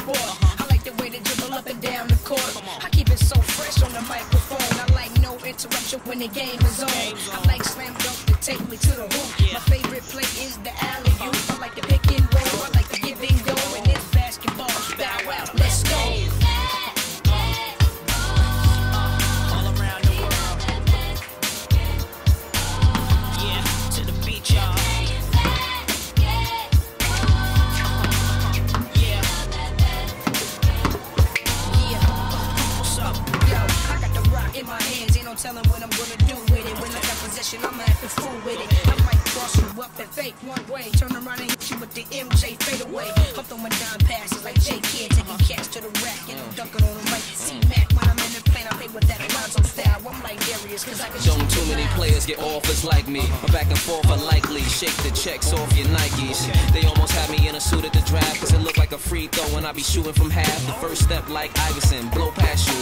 sport. I like the way they dribble up and down the court. I keep it so fresh on the microphone. I like no interruption when the game is on. I like slam dunk to take me to the hoop. My favorite play is the alley telling what I'm gonna do with it. When I got possession, I'ma act a fool with it. I might cross you up and fake one way, turn around and hit you with the MJ fade away. I'm throwing down passes like J Kidd, taking cash to the rack and I'm dunking on the right. T Mac when I'm in the plane, I play with that Lonzo style. I'm like Darius, cause I can Don't too many players get offers like me. A back and forth unlikely. Shake the checks off your Nikes. They almost had me in a suit at the draft, cause it looked like a free throw and I be shooting from half. The first step like Iverson, blow past you.